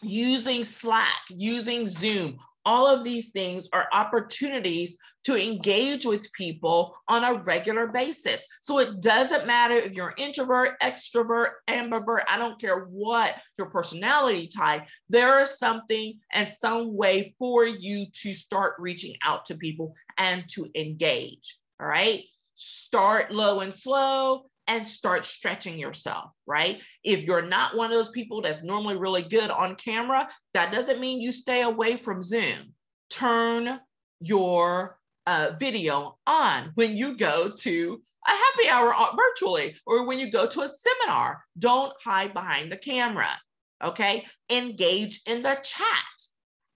using Slack, using Zoom, all of these things are opportunities to engage with people on a regular basis. So it doesn't matter if you're introvert, extrovert, ambivert, I don't care what your personality type, there is something and some way for you to start reaching out to people and to engage. All right. Start low and slow and start stretching yourself, right? If you're not one of those people that's normally really good on camera, that doesn't mean you stay away from Zoom. Turn your uh, video on when you go to a happy hour virtually or when you go to a seminar. Don't hide behind the camera, okay? Engage in the chat,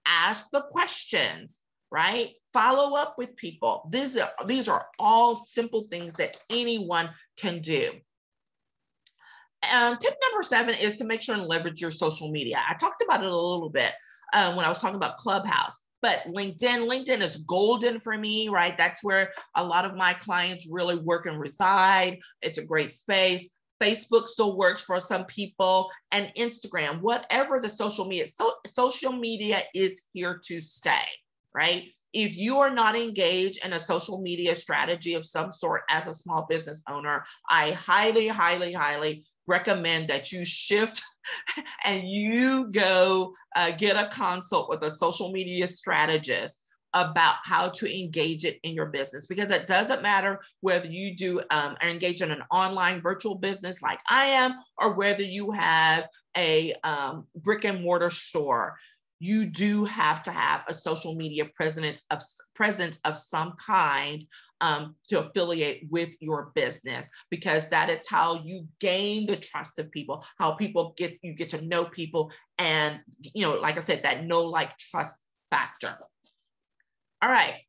ask the questions, right? Follow up with people. These are, these are all simple things that anyone can do. Um, tip number seven is to make sure and leverage your social media. I talked about it a little bit um, when I was talking about Clubhouse, but LinkedIn, LinkedIn is golden for me, right? That's where a lot of my clients really work and reside. It's a great space. Facebook still works for some people, and Instagram, whatever the social media, so social media is here to stay, right? If you are not engaged in a social media strategy of some sort as a small business owner, I highly, highly, highly recommend that you shift and you go uh, get a consult with a social media strategist about how to engage it in your business because it doesn't matter whether you do um, engage in an online virtual business like I am or whether you have a um, brick and mortar store you do have to have a social media presence of presence of some kind um, to affiliate with your business because that is how you gain the trust of people how people get you get to know people and you know like i said that know like trust factor. All right.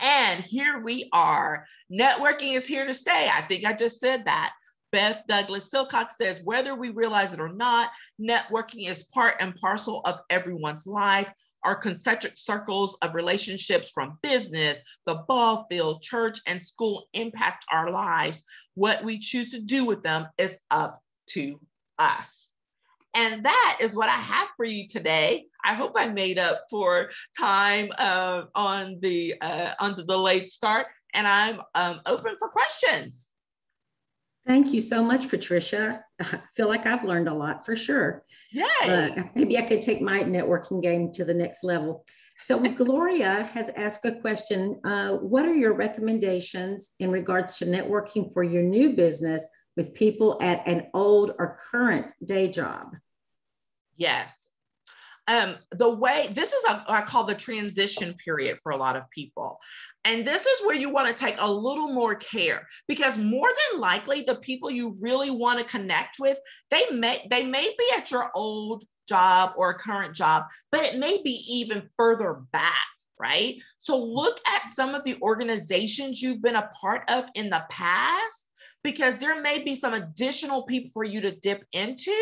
And here we are. Networking is here to stay. I think i just said that Beth Douglas Silcox says, whether we realize it or not, networking is part and parcel of everyone's life. Our concentric circles of relationships from business, the ball field, church, and school impact our lives. What we choose to do with them is up to us. And that is what I have for you today. I hope I made up for time uh, on the uh, under the late start, and I'm um, open for questions. Thank you so much, Patricia. I feel like I've learned a lot for sure. Yay! Uh, maybe I could take my networking game to the next level. So Gloria has asked a question. Uh, what are your recommendations in regards to networking for your new business with people at an old or current day job? Yes. Um, the way this is a, I call the transition period for a lot of people. And this is where you want to take a little more care because more than likely the people you really want to connect with, they may they may be at your old job or current job, but it may be even further back, right? So look at some of the organizations you've been a part of in the past because there may be some additional people for you to dip into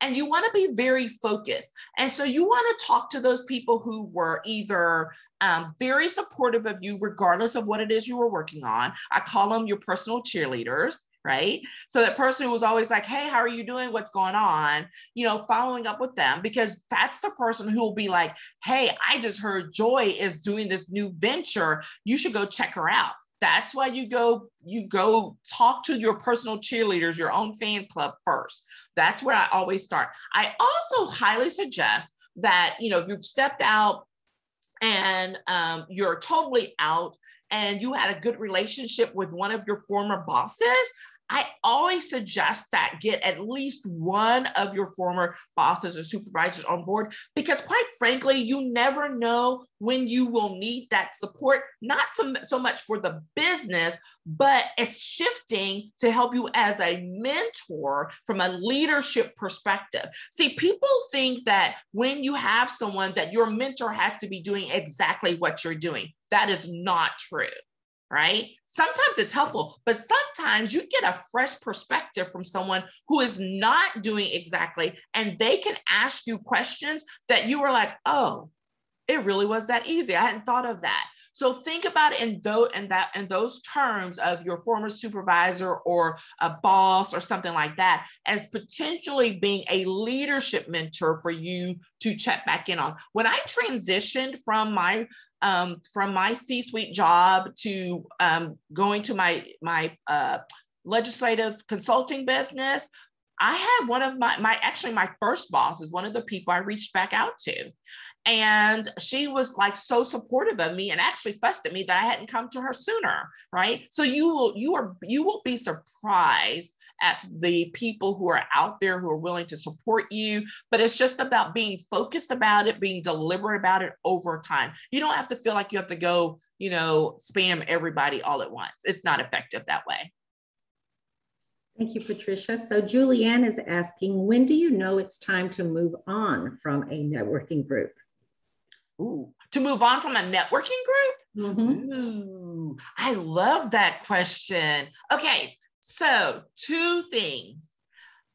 and you want to be very focused. And so you want to talk to those people who were either um, very supportive of you, regardless of what it is you were working on. I call them your personal cheerleaders right? So that person who was always like, hey, how are you doing? What's going on? You know, following up with them because that's the person who will be like, hey, I just heard Joy is doing this new venture. You should go check her out. That's why you go, you go talk to your personal cheerleaders, your own fan club first. That's where I always start. I also highly suggest that, you know, you've stepped out and um, you're totally out and you had a good relationship with one of your former bosses, I always suggest that get at least one of your former bosses or supervisors on board because, quite frankly, you never know when you will need that support, not so, so much for the business, but it's shifting to help you as a mentor from a leadership perspective. See, people think that when you have someone that your mentor has to be doing exactly what you're doing. That is not true right? Sometimes it's helpful, but sometimes you get a fresh perspective from someone who is not doing exactly, and they can ask you questions that you were like, oh, it really was that easy. I hadn't thought of that. So think about it in those in that in those terms of your former supervisor or a boss or something like that as potentially being a leadership mentor for you to check back in on. When I transitioned from my um, from my C-suite job to um, going to my my uh, legislative consulting business, I had one of my my actually my first boss is one of the people I reached back out to. And she was like so supportive of me and actually fussed at me that I hadn't come to her sooner. Right. So you will you are you will be surprised at the people who are out there who are willing to support you. But it's just about being focused about it, being deliberate about it over time. You don't have to feel like you have to go, you know, spam everybody all at once. It's not effective that way. Thank you, Patricia. So Julianne is asking, when do you know it's time to move on from a networking group? Ooh, to move on from a networking group? Mm-hmm. Ooh, I love that question. Okay, so, two things.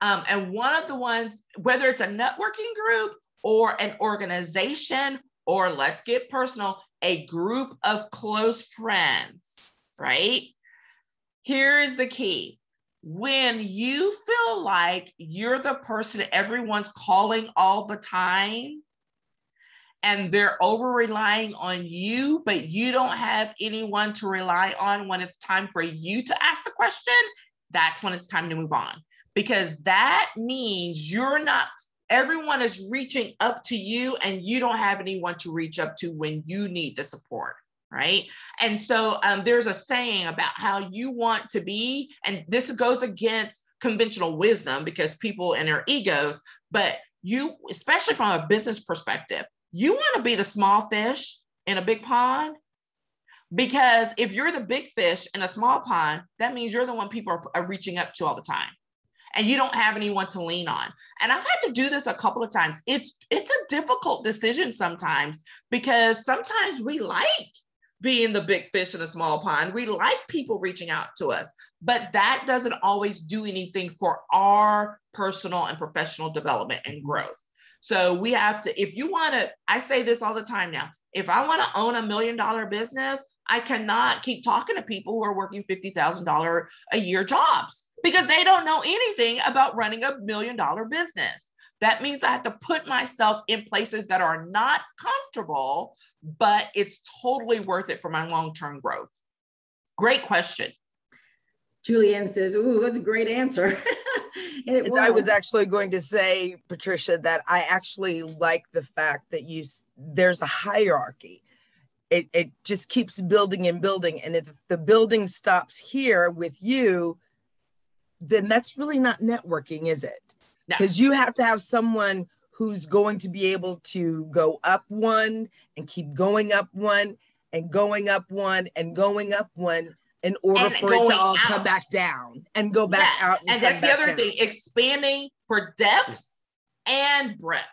Um, and one of the ones, whether it's a networking group or an organization, or let's get personal, a group of close friends, right? Here is the key. When you feel like you're the person everyone's calling all the time, and they're over relying on you, but you don't have anyone to rely on when it's time for you to ask the question, that's when it's time to move on. Because that means you're not, everyone is reaching up to you and you don't have anyone to reach up to when you need the support. Right. And so um, there's a saying about how you want to be, and this goes against conventional wisdom because people and their egos, but you, especially from a business perspective, you want to be the small fish in a big pond because if you're the big fish in a small pond, that means you're the one people are, are reaching up to all the time and you don't have anyone to lean on. And I've had to do this a couple of times. It's it's a difficult decision sometimes because sometimes we like being the big fish in a small pond. We like people reaching out to us, but that doesn't always do anything for our personal and professional development and growth. So we have to, if you want to, I say this all the time now. If I want to own a million dollar business, I cannot keep talking to people who are working $50,000 a year jobs because they don't know anything about running a million dollar business. That means I have to put myself in places that are not comfortable, but it's totally worth it for my long term growth. Great question. Julianne says, Ooh, that's a great answer. was. I was actually going to say, Patricia, that I actually like the fact that you there's a hierarchy. It, it just keeps building and building. And if the building stops here with you, then that's really not networking, is it? Because no. you have to have someone who's going to be able to go up one and keep going up one and going up one and going up one in order and for it to all out. come back down and go back yeah. out. And, and that's the other down. thing, expanding for depth and breadth.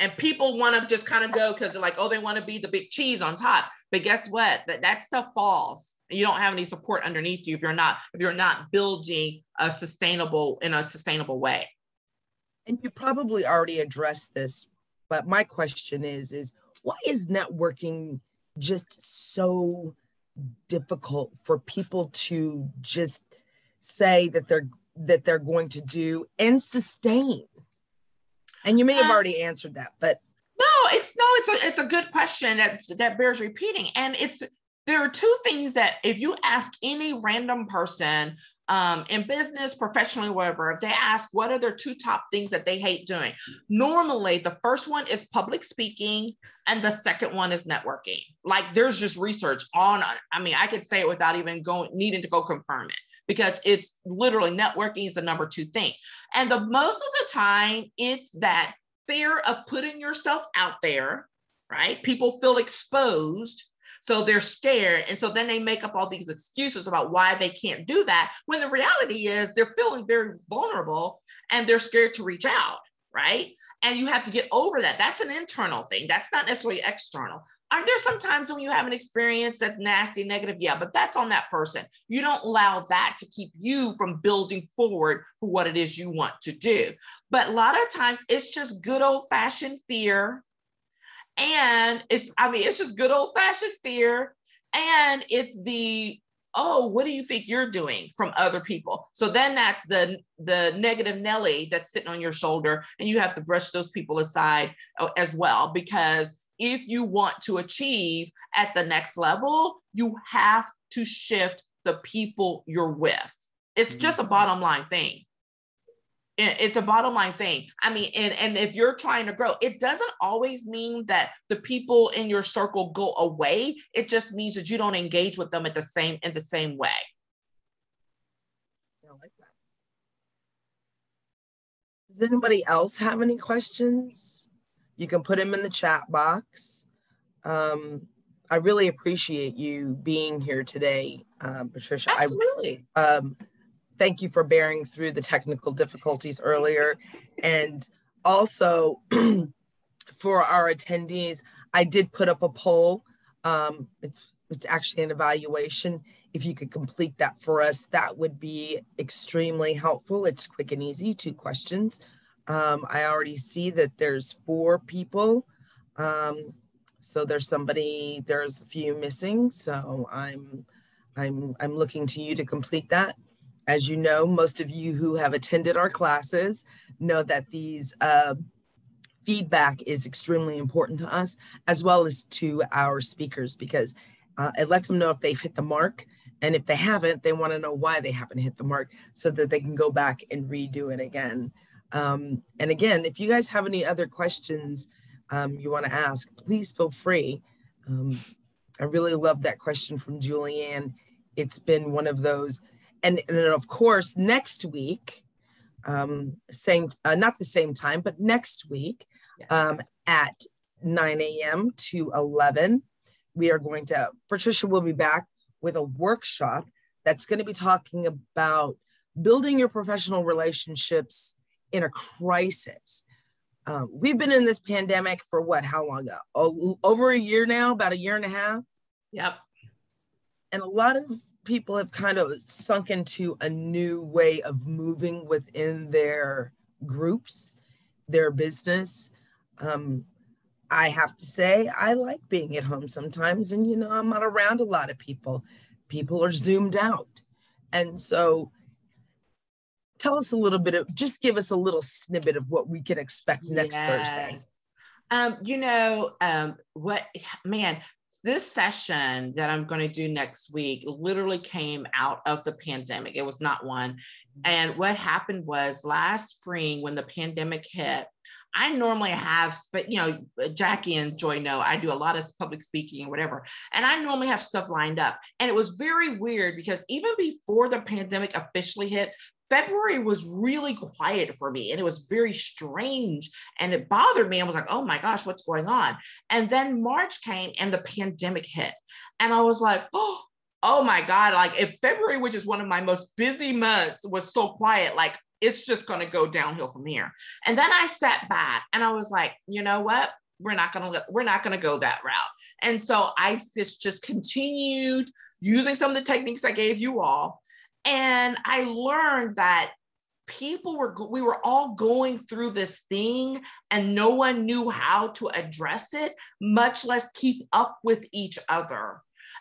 And people want to just kind of go because they're like, oh, they want to be the big cheese on top. But guess what? That, that stuff falls. You don't have any support underneath you if you're not if you're not building a sustainable in a sustainable way. And you probably already addressed this, but my question is is why is networking just so difficult for people to just say that they're that they're going to do and sustain? And you may have uh, already answered that but no it's no it's a it's a good question that that bears repeating. And it's there are two things that if you ask any random person um, in business, professionally, whatever, if they ask what are their two top things that they hate doing, normally the first one is public speaking and the second one is networking. Like there's just research on, I mean, I could say it without even going needing to go confirm it because it's literally networking is the number two thing. And the most of the time, it's that fear of putting yourself out there, right? People feel exposed so they're scared. And so then they make up all these excuses about why they can't do that. When the reality is they're feeling very vulnerable and they're scared to reach out, right? And you have to get over that. That's an internal thing. That's not necessarily external. Are there some times when you have an experience that's nasty, negative? Yeah, but that's on that person. You don't allow that to keep you from building forward for what it is you want to do. But a lot of times it's just good old fashioned fear and it's, I mean, it's just good old fashioned fear. And it's the, oh, what do you think you're doing from other people? So then that's the the negative Nelly that's sitting on your shoulder, and you have to brush those people aside uh, as well. Because if you want to achieve at the next level, you have to shift the people you're with. It's just a mm-hmm. bottom line thing it's a bottom line thing. I mean and, and if you're trying to grow it doesn't always mean that the people in your circle go away. It just means that you don't engage with them at the same in the same way. I like that. does anybody else have any questions? You can put them in the chat box. Um, i really appreciate you being here today uh, patricia. Absolutely. I, um, thank you for bearing through the technical difficulties earlier. And also for our attendees, I did put up a poll. Um, it's, it's actually an evaluation. If you could complete that for us, that would be extremely helpful. It's quick and easy, two questions. Um, I already see that there's four people. Um, so there's somebody, there's a few missing. So I'm, I'm, I'm looking to you to complete that. As you know, most of you who have attended our classes know that these uh, feedback is extremely important to us as well as to our speakers because uh, it lets them know if they've hit the mark. And if they haven't, they want to know why they haven't hit the mark so that they can go back and redo it again. Um, and again, if you guys have any other questions um, you want to ask, please feel free. Um, I really love that question from Julianne. It's been one of those and, and of course, next week, um, same, uh, not the same time, but next week um, at 9 a.m. to 11, we are going to, Patricia will be back with a workshop that's going to be talking about building your professional relationships in a crisis. Um, we've been in this pandemic for what, how long ago? Oh, over a year now, about a year and a half. Yep. And a lot of people have kind of sunk into a new way of moving within their groups, their business. Um, I have to say, I like being at home sometimes, and you know, I'm not around a lot of people. People are zoomed out. And so, tell us a little bit of just give us a little snippet of what we can expect next yes. Thursday. Um, you know, um, what man, this session that I'm going to do next week literally came out of the pandemic. It was not one. Mm-hmm. And what happened was last spring when the pandemic hit, I normally have, but you know, uh, Jackie and Joy know I do a lot of public speaking and whatever. And I normally have stuff lined up. And it was very weird because even before the pandemic officially hit, February was really quiet for me and it was very strange and it bothered me. I was like, oh my gosh, what's going on? And then March came and the pandemic hit. And I was like, oh, oh my God. Like if February, which is one of my most busy months, was so quiet, like it's just going to go downhill from here. And then I sat back and I was like, you know what? We're not going to we're not going to go that route. And so I just just continued using some of the techniques I gave you all and I learned that people were, we were all going through this thing and no one knew how to address it, much less keep up with each other.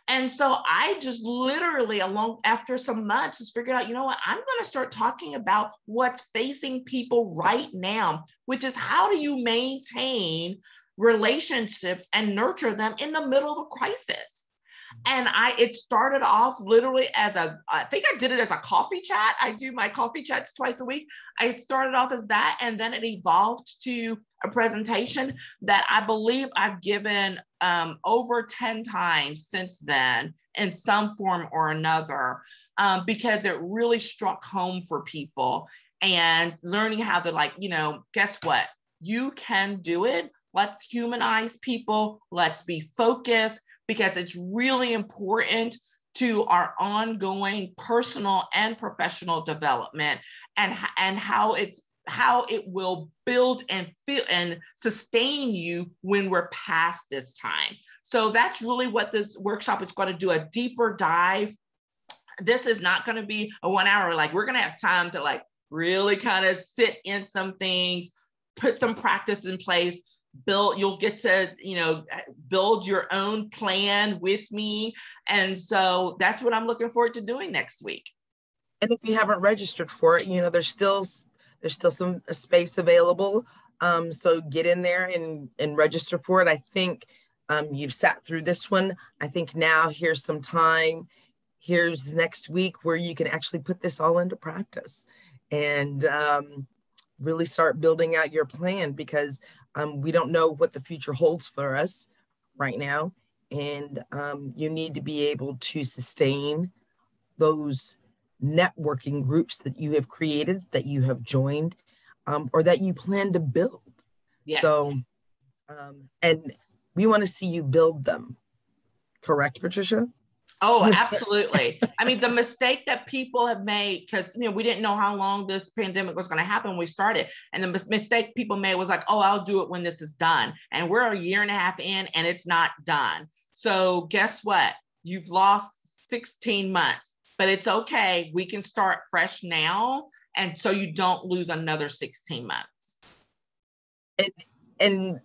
And so I just literally, along after some months, just figured out, you know what, I'm going to start talking about what's facing people right now, which is how do you maintain relationships and nurture them in the middle of a crisis? Mm-hmm. and I it started off literally as a I think I did it as a coffee chat. I do my coffee chats twice a week. I started off as that and then it evolved to a presentation that I believe I've given um, over 10 times since then in some form or another um, because it really struck home for people and learning how to like, you know, guess what? You can do it. Let's humanize people. Let's be focused because it's really important to our ongoing personal and professional development and, and how it's how it will build and feel and sustain you when we're past this time. So that's really what this workshop is going to do a deeper dive. This is not going to be a one hour, like we're going to have time to like really kind of sit in some things, put some practice in place, build you'll get to you know build your own plan with me and so that's what i'm looking forward to doing next week and if you haven't registered for it you know there's still there's still some space available um, so get in there and and register for it. I think um, you've sat through this one. I think now here's some time. Here's next week where you can actually put this all into practice and um, really start building out your plan because um, we don't know what the future holds for us right now. And um, you need to be able to sustain those networking groups that you have created, that you have joined, um, or that you plan to build. Yes. So, um, and we want to see you build them. Correct, Patricia? Oh, absolutely. I mean, the mistake that people have made, because you know, we didn't know how long this pandemic was going to happen when we started. And the mistake people made was like, oh, I'll do it when this is done. And we're a year and a half in and it's not done. So guess what? You've lost 16 months, but it's okay. We can start fresh now. And so you don't lose another 16 months. And and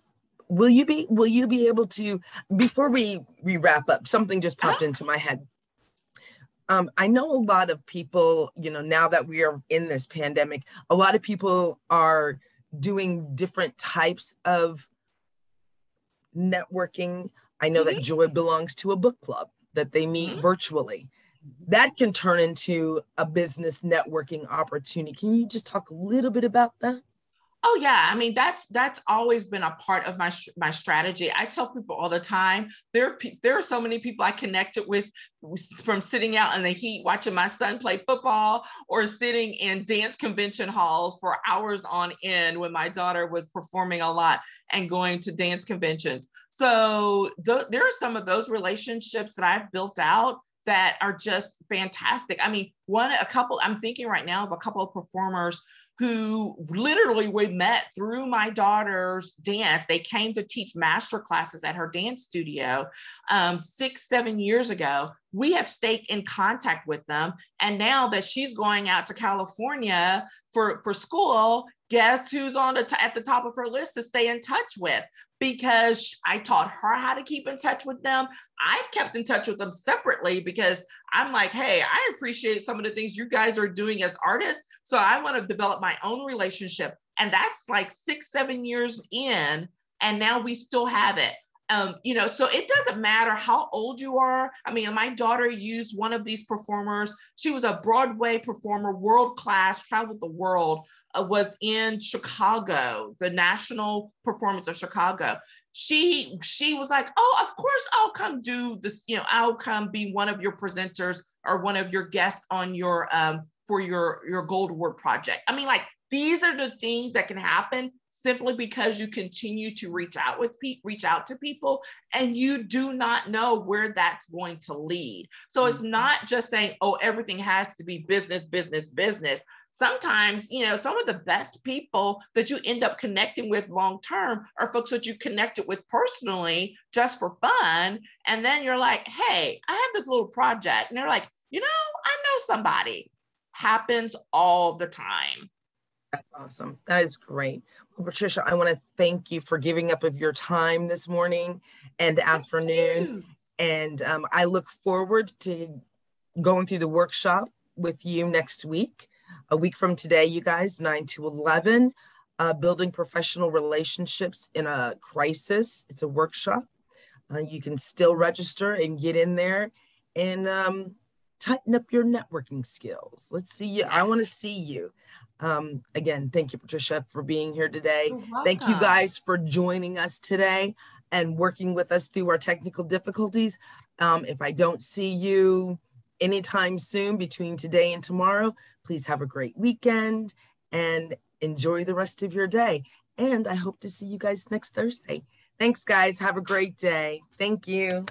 will you be will you be able to before we we wrap up something just popped uh-huh. into my head um, I know a lot of people, you know, now that we are in this pandemic, a lot of people are doing different types of networking. I know mm-hmm. that Joy belongs to a book club that they meet mm-hmm. virtually. That can turn into a business networking opportunity. Can you just talk a little bit about that? Oh yeah, I mean that's that's always been a part of my my strategy. I tell people all the time there there are so many people I connected with from sitting out in the heat watching my son play football or sitting in dance convention halls for hours on end when my daughter was performing a lot and going to dance conventions. So th- there are some of those relationships that I've built out that are just fantastic. I mean, one a couple I'm thinking right now of a couple of performers who literally we met through my daughter's dance. They came to teach master classes at her dance studio um, six, seven years ago. We have stayed in contact with them. And now that she's going out to California for, for school, guess who's on the t- at the top of her list to stay in touch with? Because I taught her how to keep in touch with them. I've kept in touch with them separately because I'm like, hey, I appreciate some of the things you guys are doing as artists. So I want to develop my own relationship. And that's like six, seven years in. And now we still have it um, you know, so it doesn't matter how old you are. I mean, my daughter used one of these performers. She was a Broadway performer, world class, traveled the world, uh, was in Chicago, the national performance of Chicago. She she was like, oh, of course I'll come do this. You know, I'll come be one of your presenters or one of your guests on your um for your your Gold Award project. I mean, like these are the things that can happen simply because you continue to reach out with people reach out to people and you do not know where that's going to lead so it's mm-hmm. not just saying oh everything has to be business business business sometimes you know some of the best people that you end up connecting with long term are folks that you connected with personally just for fun and then you're like hey i have this little project and they're like you know i know somebody happens all the time that's awesome. That is great. Well, Patricia, I want to thank you for giving up of your time this morning and afternoon. And um, I look forward to going through the workshop with you next week. A week from today, you guys, 9 to 11, uh, building professional relationships in a crisis. It's a workshop. uh, you can still register and get in there and um, tighten up your networking skills. Let's see you. I want to see you. Um, again, thank you, Patricia, for being here today. Thank you guys for joining us today and working with us through our technical difficulties. Um, if I don't see you anytime soon between today and tomorrow, please have a great weekend and enjoy the rest of your day. And I hope to see you guys next Thursday. Thanks, guys. Have a great day. Thank you.